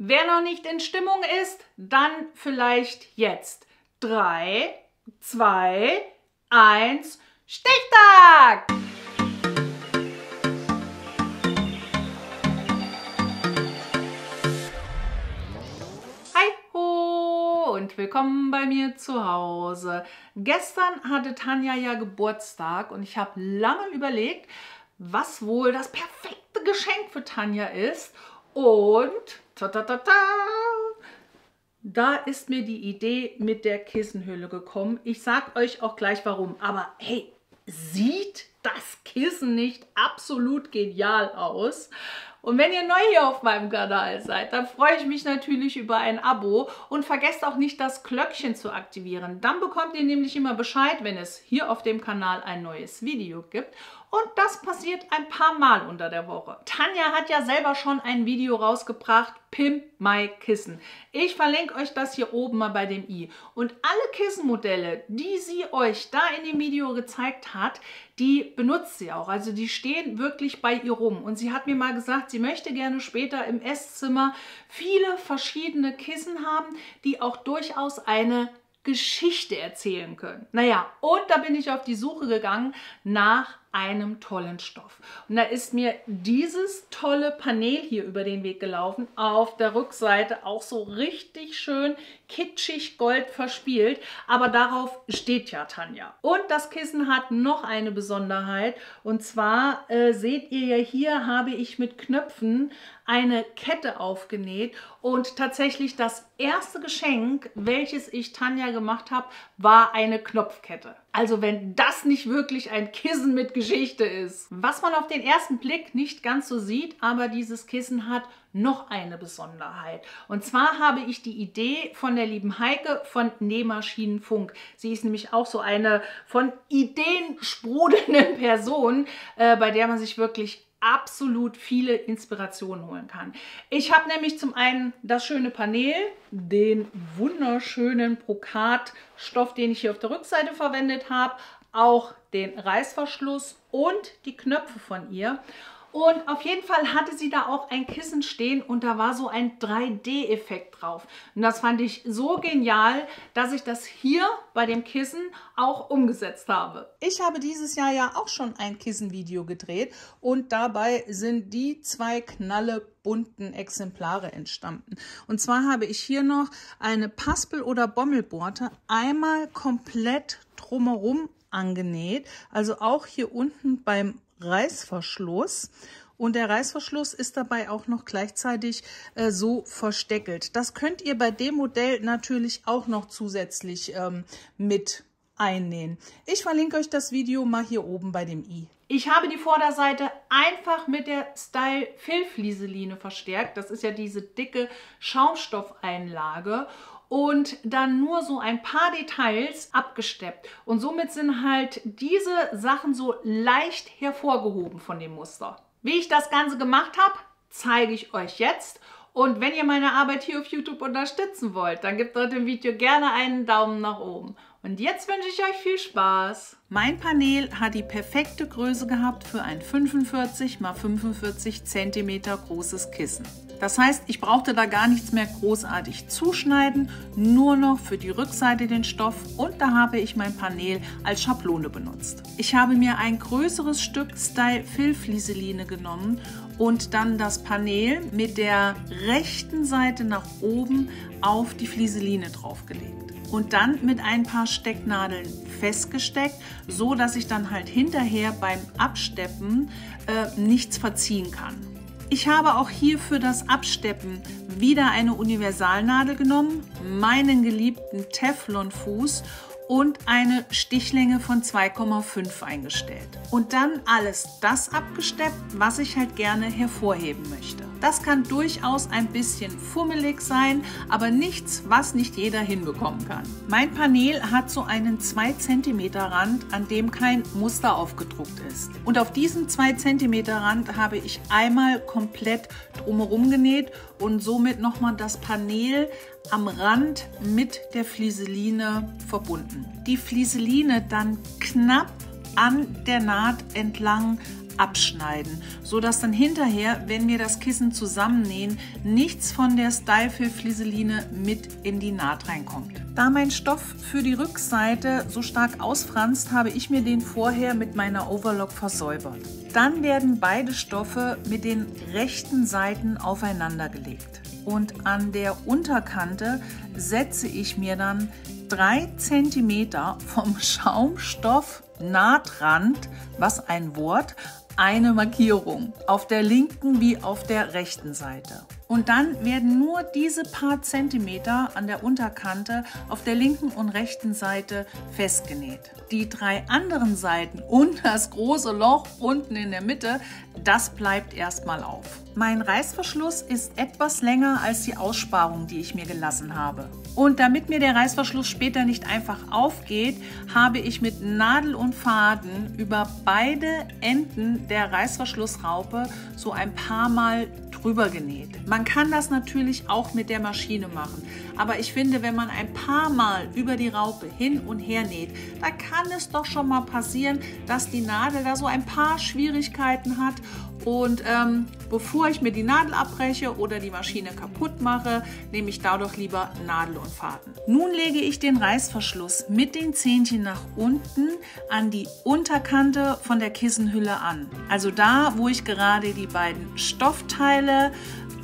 Wer noch nicht in Stimmung ist, dann vielleicht jetzt. 3, 2, 1, Stichtag! Und willkommen bei mir zu Hause. Gestern hatte Tanja ja Geburtstag und ich habe lange überlegt, was wohl das perfekte Geschenk für Tanja ist. Und ta ta ta da ist mir die Idee mit der Kissenhülle gekommen. Ich sage euch auch gleich warum. Aber hey, sieht das Kissen nicht absolut genial aus? Und wenn ihr neu hier auf meinem Kanal seid, dann freue ich mich natürlich über ein Abo und vergesst auch nicht das Glöckchen zu aktivieren. Dann bekommt ihr nämlich immer Bescheid, wenn es hier auf dem Kanal ein neues Video gibt. Und das passiert ein paar Mal unter der Woche. Tanja hat ja selber schon ein Video rausgebracht, Pimp My Kissen. Ich verlinke euch das hier oben mal bei dem i. Und alle Kissenmodelle, die sie euch da in dem Video gezeigt hat, die benutzt sie auch. Also die stehen wirklich bei ihr rum. Und sie hat mir mal gesagt, sie möchte gerne später im Esszimmer viele verschiedene Kissen haben, die auch durchaus eine Geschichte erzählen können. Naja, und da bin ich auf die Suche gegangen nach einem tollen Stoff. Und da ist mir dieses tolle Panel hier über den Weg gelaufen. Auf der Rückseite auch so richtig schön kitschig gold verspielt. Aber darauf steht ja Tanja. Und das Kissen hat noch eine Besonderheit. Und zwar äh, seht ihr ja hier habe ich mit Knöpfen eine Kette aufgenäht. Und tatsächlich das erste Geschenk, welches ich Tanja gemacht habe, war eine Knopfkette. Also wenn das nicht wirklich ein Kissen mit Geschichte ist. Was man auf den ersten Blick nicht ganz so sieht, aber dieses Kissen hat noch eine Besonderheit. Und zwar habe ich die Idee von der lieben Heike von Nähmaschinenfunk. Sie ist nämlich auch so eine von Ideen sprudelnden Person, äh, bei der man sich wirklich absolut viele Inspirationen holen kann. Ich habe nämlich zum einen das schöne Panel, den wunderschönen Brokatstoff, den ich hier auf der Rückseite verwendet habe, auch den Reißverschluss und die Knöpfe von ihr. Und auf jeden Fall hatte sie da auch ein Kissen stehen und da war so ein 3D-Effekt drauf. Und das fand ich so genial, dass ich das hier bei dem Kissen auch umgesetzt habe. Ich habe dieses Jahr ja auch schon ein Kissenvideo gedreht und dabei sind die zwei knalle bunten Exemplare entstanden. Und zwar habe ich hier noch eine Paspel- oder Bommelborte einmal komplett drumherum angenäht. Also auch hier unten beim Reißverschluss. Und der Reißverschluss ist dabei auch noch gleichzeitig äh, so versteckelt. Das könnt ihr bei dem Modell natürlich auch noch zusätzlich ähm, mit einnähen. Ich verlinke euch das Video mal hier oben bei dem i. Ich habe die Vorderseite einfach mit der Style Fill Flieseline verstärkt. Das ist ja diese dicke Schaumstoffeinlage und dann nur so ein paar Details abgesteppt. Und somit sind halt diese Sachen so leicht hervorgehoben von dem Muster. Wie ich das Ganze gemacht habe, zeige ich euch jetzt. Und wenn ihr meine Arbeit hier auf YouTube unterstützen wollt, dann gebt dort dem Video gerne einen Daumen nach oben. Und jetzt wünsche ich euch viel Spaß. Mein Panel hat die perfekte Größe gehabt für ein 45 x 45 cm großes Kissen. Das heißt, ich brauchte da gar nichts mehr großartig zuschneiden, nur noch für die Rückseite den Stoff und da habe ich mein Panel als Schablone benutzt. Ich habe mir ein größeres Stück Style Fill Flieseline genommen und dann das Panel mit der rechten Seite nach oben auf die Flieseline draufgelegt und dann mit ein paar Stecknadeln festgesteckt, so dass ich dann halt hinterher beim Absteppen äh, nichts verziehen kann. Ich habe auch hier für das Absteppen wieder eine Universalnadel genommen, meinen geliebten Teflonfuß und eine Stichlänge von 2,5 eingestellt. Und dann alles das abgesteppt, was ich halt gerne hervorheben möchte. Das kann durchaus ein bisschen fummelig sein, aber nichts, was nicht jeder hinbekommen kann. Mein Panel hat so einen 2 cm Rand, an dem kein Muster aufgedruckt ist. Und auf diesem 2 cm Rand habe ich einmal komplett drumherum genäht und somit nochmal das Panel am Rand mit der Flieseline verbunden. Die Flieseline dann knapp an der Naht entlang abschneiden, so dass dann hinterher, wenn wir das Kissen zusammennähen, nichts von der Style Flieseline mit in die Naht reinkommt. Da mein Stoff für die Rückseite so stark ausfranst, habe ich mir den vorher mit meiner Overlock versäubert. Dann werden beide Stoffe mit den rechten Seiten aufeinander gelegt. Und an der Unterkante setze ich mir dann 3 cm vom Schaumstoff Nahtrand, was ein Wort, eine Markierung auf der linken wie auf der rechten Seite. Und dann werden nur diese paar Zentimeter an der Unterkante auf der linken und rechten Seite festgenäht. Die drei anderen Seiten und das große Loch unten in der Mitte, das bleibt erstmal auf. Mein Reißverschluss ist etwas länger als die Aussparung, die ich mir gelassen habe. Und damit mir der Reißverschluss später nicht einfach aufgeht, habe ich mit Nadel und Faden über beide Enden der Reißverschlussraupe so ein paar Mal drüber genäht. Man kann das natürlich auch mit der Maschine machen, aber ich finde, wenn man ein paar Mal über die Raupe hin und her näht, da kann es doch schon mal passieren, dass die Nadel da so ein paar Schwierigkeiten hat und ähm, bevor ich mir die Nadel abbreche oder die Maschine kaputt mache, nehme ich dadurch lieber Nadel und Faden. Nun lege ich den Reißverschluss mit den Zähnchen nach unten an die Unterkante von der Kissenhülle an. Also da, wo ich gerade die beiden Stoffteile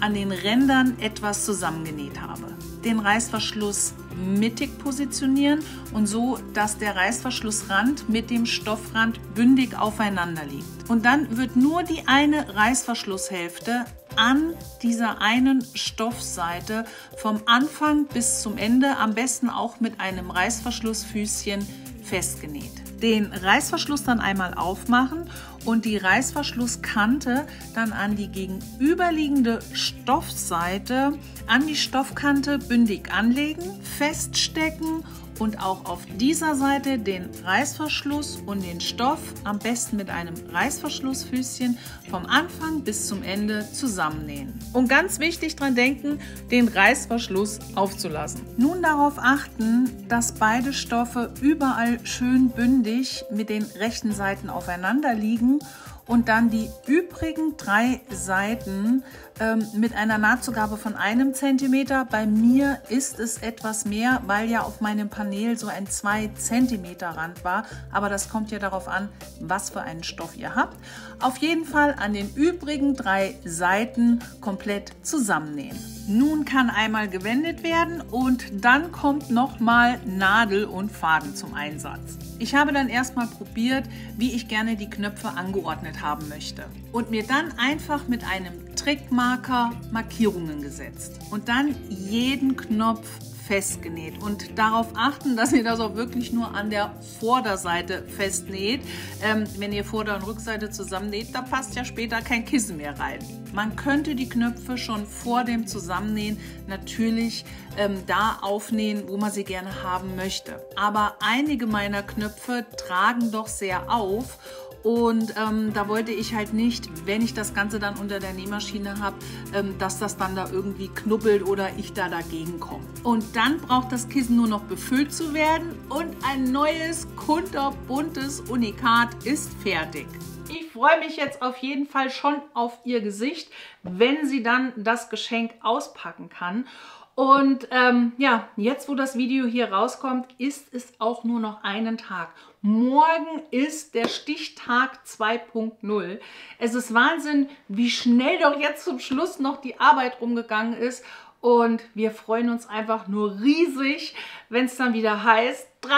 an den Rändern etwas zusammengenäht habe. Den Reißverschluss mittig positionieren und so, dass der Reißverschlussrand mit dem Stoffrand bündig aufeinander liegt. Und dann wird nur die eine Reißverschlusshälfte an dieser einen Stoffseite vom Anfang bis zum Ende, am besten auch mit einem Reißverschlussfüßchen festgenäht den Reißverschluss dann einmal aufmachen und die Reißverschlusskante dann an die gegenüberliegende Stoffseite an die Stoffkante bündig anlegen, feststecken und auch auf dieser Seite den Reißverschluss und den Stoff am besten mit einem Reißverschlussfüßchen vom Anfang bis zum Ende zusammennähen. Und ganz wichtig dran denken, den Reißverschluss aufzulassen. Nun darauf achten, dass beide Stoffe überall schön bündig mit den rechten Seiten aufeinander liegen und dann die übrigen drei Seiten ähm, mit einer Nahtzugabe von einem Zentimeter. Bei mir ist es etwas mehr, weil ja auf meinem Panel so ein 2 Zentimeter Rand war. Aber das kommt ja darauf an, was für einen Stoff ihr habt. Auf jeden Fall an den übrigen drei Seiten komplett zusammennähen. Nun kann einmal gewendet werden und dann kommt nochmal Nadel und Faden zum Einsatz. Ich habe dann erstmal probiert, wie ich gerne die Knöpfe angeordnet haben möchte und mir dann einfach mit einem Trickmarker Markierungen gesetzt und dann jeden Knopf festgenäht und darauf achten, dass ihr das auch wirklich nur an der Vorderseite festnäht. Ähm, wenn ihr Vorder- und Rückseite zusammennäht, da passt ja später kein Kissen mehr rein. Man könnte die Knöpfe schon vor dem Zusammennähen natürlich ähm, da aufnähen, wo man sie gerne haben möchte. Aber einige meiner Knöpfe tragen doch sehr auf und ähm, da wollte ich halt nicht, wenn ich das Ganze dann unter der Nähmaschine habe, ähm, dass das dann da irgendwie knubbelt oder ich da dagegen komme. Und dann braucht das Kissen nur noch befüllt zu werden und ein neues, kunterbuntes Unikat ist fertig. Ich freue mich jetzt auf jeden Fall schon auf ihr Gesicht, wenn sie dann das Geschenk auspacken kann. Und ähm, ja, jetzt wo das Video hier rauskommt, ist es auch nur noch einen Tag. Morgen ist der Stichtag 2.0. Es ist Wahnsinn, wie schnell doch jetzt zum Schluss noch die Arbeit rumgegangen ist. Und wir freuen uns einfach nur riesig, wenn es dann wieder heißt, 3,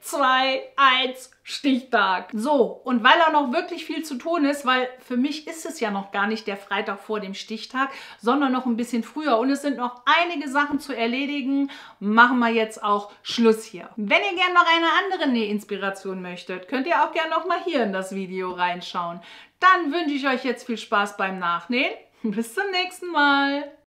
2, 1, Stichtag. So, und weil auch noch wirklich viel zu tun ist, weil für mich ist es ja noch gar nicht der Freitag vor dem Stichtag, sondern noch ein bisschen früher und es sind noch einige Sachen zu erledigen, machen wir jetzt auch Schluss hier. Wenn ihr gerne noch eine andere Nähinspiration möchtet, könnt ihr auch gerne noch mal hier in das Video reinschauen. Dann wünsche ich euch jetzt viel Spaß beim Nachnähen. Bis zum nächsten Mal.